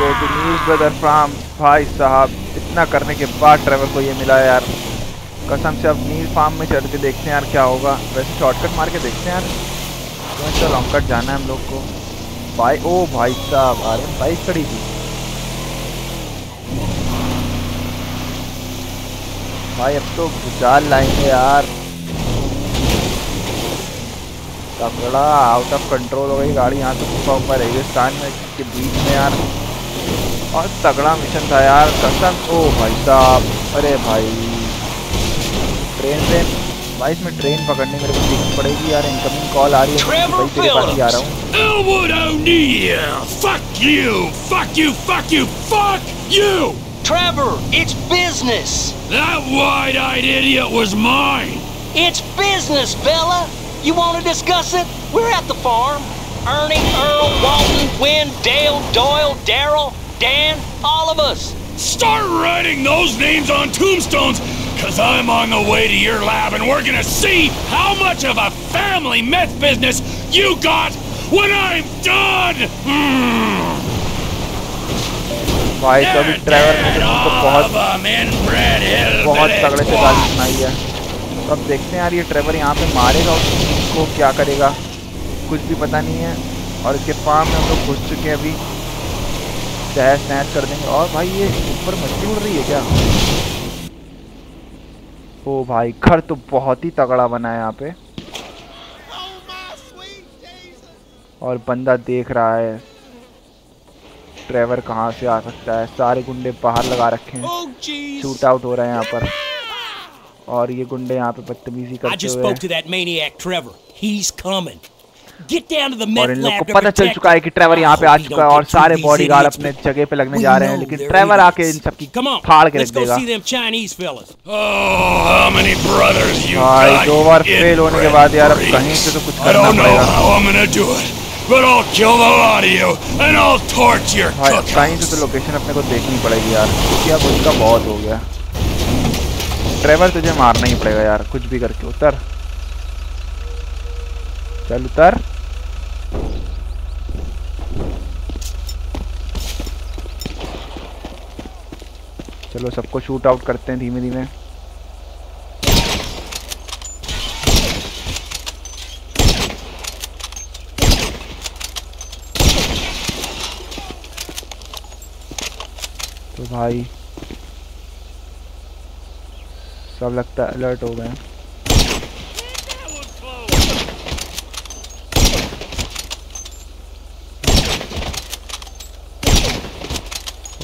Go to news brother from भाई साहब, इतना करने के बाद ट्रेवल को ये मिला यार। कसम से अब नील फार्म में चढ़ के देखते हैं यार क्या होगा। वैसे शॉर्टकट मार के देखते हैं यार। तो अच्छा लॉन्ग कट जाना है हम लोग को। भाई, ओ भाई साहब, अरे बाइक खड़ी थी। भाई, अब तो भूचाल लाएँगे यार। तगड़ा आउट ऑफ़ कंट्रोल हो गई गाड़ी। यहाँ गुफा ऊपर रेगिस्तान में के बीच में यार। और तगड़ा मिशन था यार कसम ओ भाई साहब अरे भाई ट्रेन ट्रेन भाई इसमें ट्रेन पकड़ने मेरे को देखनी पड़ेगी यार इनकमिंग कॉल आ रही है भाई तेरे पास ही आ रहा हूँ Elwood O'Neill! Fuck you! Fuck you! Fuck you! Fuck you! Trevor, it's business. That wide-eyed idiot was mine! It's business, fella. You want to discuss it? We're at the farm. Ernie, Earl, Walton, Wynn, Dale, Doyle, Daryl, Dan, all of us. Start writing those names on tombstones, cause I'm on the way to your lab and we're gonna see how much of a family meth business you got when I'm done! Mm. भाई तो अभी driver ने तो तुमको बहुत Of 'em inbred बहुत hillbilly तगड़े से twat. गाली सुनाई है तो अब देखते हैं यार ये ड्राइवर यहाँ पे मारेगा उसको क्या करेगा कुछ भी पता नहीं है और इसके फार्म में हम लोग घुस चुके हैं अभी तहस नहस कर देंगे। और भाई ये ऊपर मछली उड़ रही है क्या? ओ भाई घर तो बहुत ही तगड़ा बना है यहाँ पे। और बंदा देख रहा है। ड्राइवर कहाँ से आ सकता है? सारे गुंडे बाहर लगा रखे हैं। शूट आउट हो रहा है यहाँ पर। और ये गुंडे यहाँ पे बदतमीजी करते हुए और इन लोग को पता चल चुका है कि ट्रेवर यहाँ पे आ चुका है और सारे बॉडी गार्ड अपने जगह पे लगने जा रहे हैं लेकिन ट्रेवर आके इन सब की फाड़ के रख देगा होने के बाद यार अब कहीं से तो कुछ करना पड़ेगा But I'll तो अपने को देखनी पड़ेगी यार. क्या कुछ का बहुत हो गया. ट्रेवर तुझे मारना ही पड़ेगा यार. कुछ भी करके उतर. चल उतर. चलो, सबको शूट आउट करते हैं धीमे धीमे तो भाई, सब लगता है अलर्ट हो गए हैं।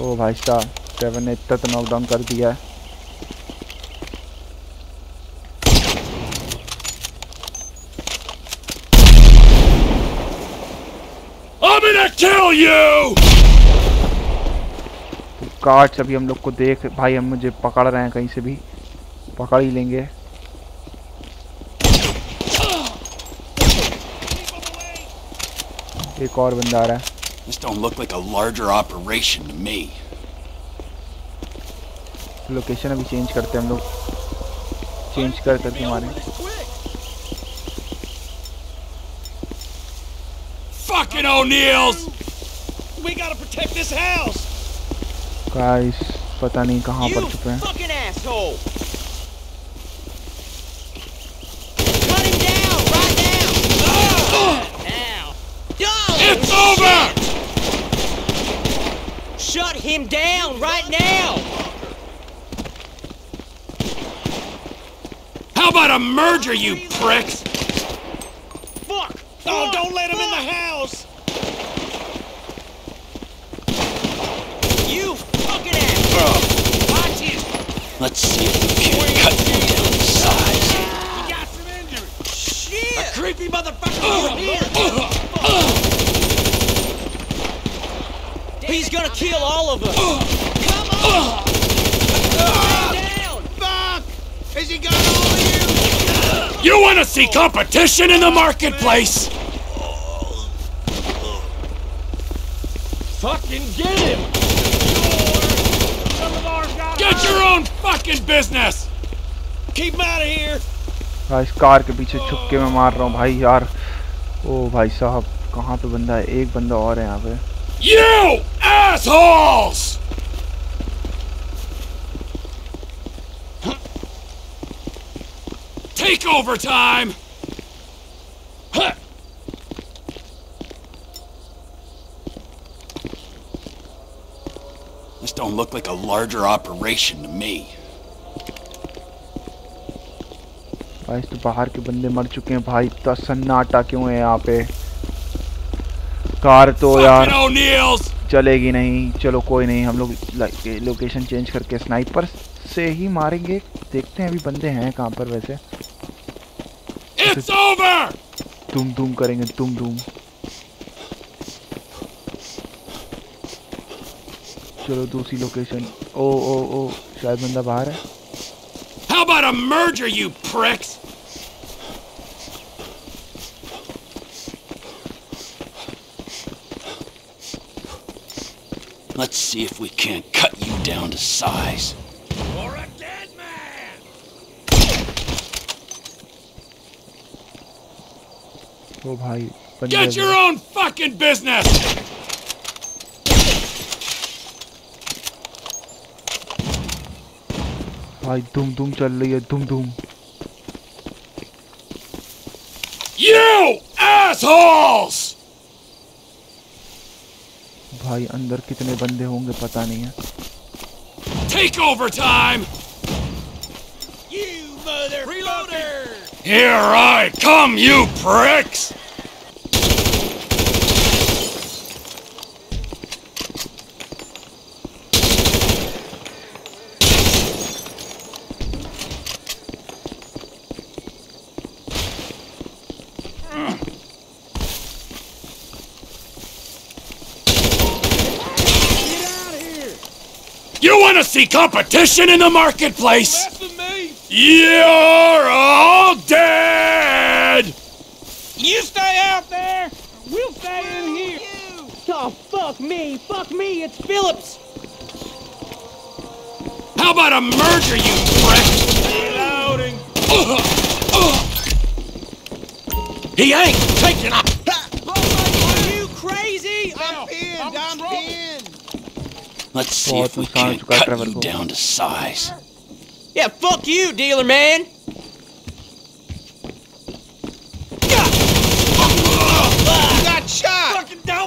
ओ भाई साहब। ट्रेवर ने इतना तो नॉकडाउन कर दिया है kill you! गार्ड्स अभी हम लोग को देख भाई हम मुझे पकड़ रहे हैं कहीं से भी पकड़ ही लेंगे एक और बंदा आ रहा है This don't look like a larger operation to me. Location अभी चेंज करते हैं हम लोग चेंज कर करके मारे Fucking O'Neills! We gotta protect this house. Guys पता नहीं कहाँ you पड़ चुके हैं fucking asshole. Cut him down right now. now. It's over! Shut him down right now. About a merger, you pricks? Fuck. Oh, don't let him in the house. You fucking asshole. Watch it. Let's see if we can cut them down to size. He got some injury. Shit. A Creepy motherfucker. He's gonna kill all of us. Come on. Down. Fuck! Is he got all of you? You want to see competition in the marketplace? Fucking get him. Some of ours got Get your own fucking business! Keep him out of here. Guys car के पीछे छुप के मैं मार रहा हूँ भाई यार ओ भाई साहब कहाँ पे बंदा है एक बंदा और है यहाँ पे You assholes! Take over time! Huh. This don't look like a larger operation to me. भाई तो बाहर के बंदे मर चुके हैं भाई। इतना सन्नाटा क्यों है यहाँ पे? कार तो यार चलेगी नहीं। चलो कोई नहीं। हम लोग लोकेशन चेंज करके स्नाइपर से ही मारेंगे। देखते हैं अभी बंदे हैं कहाँ पर वैसे। It's over! तुम तुम करेंगे तुम तुम चलो दूसरी लोकेशन ओ ओ ओ शायद बंदा बाहर है How about a merger, you pricks? Let's see if we can't cut you down to size. ओ भाई Get your own fucking business! भाई धूम धूम चल रही है धूम धूम You assholes! भाई अंदर कितने बंदे होंगे पता नहीं है Take over time! You mother Reloader! Here I come, you pricks! See competition in the marketplace? You're all dead! You stay out there. We'll stay in here. Oh, fuck me. Fuck me. It's Phillips. How about a merger, you prick? Reloading. He ain't taking a... Oh are you crazy? I'm pinned. I'm pinned. Let's see if we can cut you down to size. Yeah, fuck you, dealer man!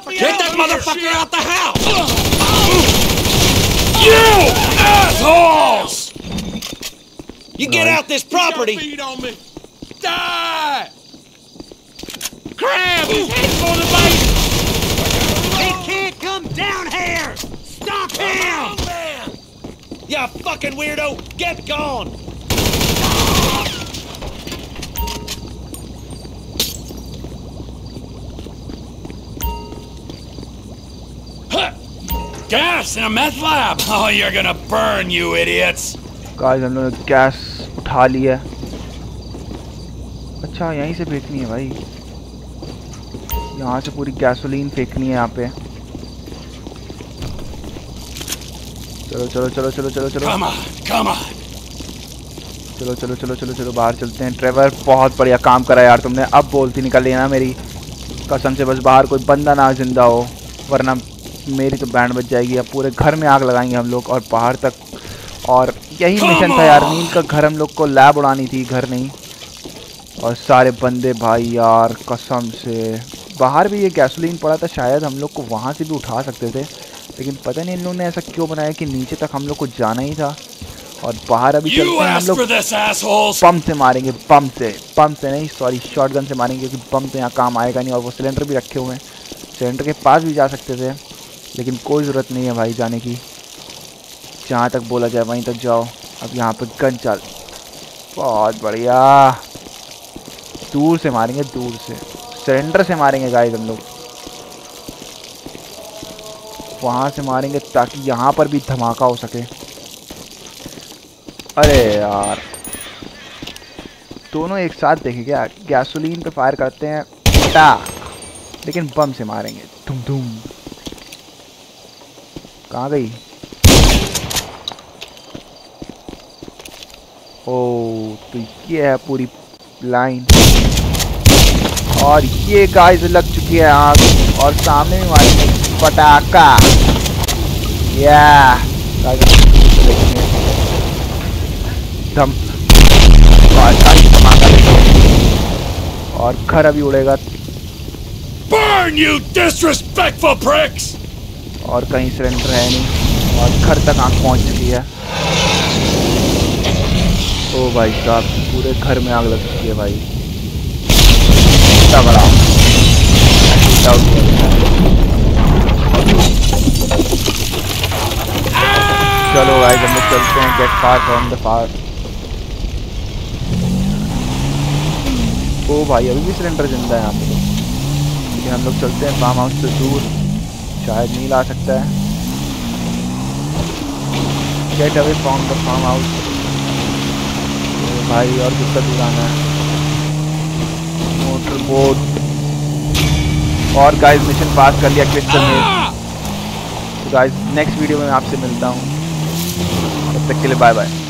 Get that motherfucker out the house! You assholes! You get out this property! Die! crab. You fucking weirdo. Get gone. Huh. Gas in a meth lab! Oh, you're gonna burn, you idiots! Guys हम लोग ने gas उठा लिया है। अच्छा यहीं से फेंकनी है भाई यहाँ से पूरी गैसोलीन फेंकनी है यहाँ पे चलो चलो चलो चलो चलो चलो। Come on, come on! चलो चलो चलो चलो चलो बाहर चलते हैं। ट्रेवर बहुत बढ़िया काम करा यार तुमने। अब बोलती निकल लेना मेरी। कसम से बस बाहर कोई बंदा ना ज़िंदा हो वरना मेरी तो बैंड बच जाएगी। अब पूरे घर में आग लगाएँगे हम लोग और बाहर तक। और यही मिशन था यार! नील का घर हम लोग को लैब उड़ानी थी घर नहीं। और सारे बंदे भाई यार कसम से। बाहर भी ये गैसोलीन पड़ा था शायद हम लोग को वहाँ से भी उठा सकते थे। लेकिन पता नहीं इन लोगों ने ऐसा क्यों बनाया कि नीचे तक हम लोग को जाना ही था। और बाहर अभी चलते हैं हम लोग पम्प से मारेंगे पम्प से पम्प से नहीं सॉरी शॉटगन से मारेंगे क्योंकि पम्प तो यहाँ काम आएगा नहीं और वो सिलेंडर भी रखे हुए हैं। सिलेंडर के पास भी जा सकते थे लेकिन कोई ज़रूरत नहीं है भाई जाने की। जहाँ तक बोला जाए वहीं तक जाओ। अब यहाँ पर गन चल। बहुत बढ़िया। दूर से मारेंगे दूर से। सिलेंडर से मारेंगे गाइस हम लोग। वहाँ से मारेंगे ताकि यहाँ पर भी धमाका हो सके। अरे यार। दोनों एक साथ देखे क्या? गैसोलीन पे फायर करते हैं। टा लेकिन बम से मारेंगे। धुम धुम। कहाँ गई? ओ तो ये है पूरी लाइन। और ये गाइस लग चुकी है आग। और सामने मारेंगे। पटाखा या धम और घर अभी उड़ेगा। Burn, you disrespectful pricks! और कहीं सिलेंडर है नहीं। और घर तक आग पहुँच चुकी है। ओ भाई साहब पूरे घर में आग लग चुकी है भाई। तगड़ा चलो भाई हम लोग चलते हैं get far from the far ओ भाई, अभी भी सिलेंडर ज़िंदा है यहाँ पे। लेकिन हम लोग चलते हैं फार्म हाउस से दूर। शायद नील आ सकता है। Get away from the farm house भाई, और कितना दूर आना है। मोटर बोट और गाइस मिशन पास कर लिया क्रिस्टल में तो गाइस नेक्स्ट वीडियो में आपसे मिलता हूँ। तब तक के लिए बाय बाय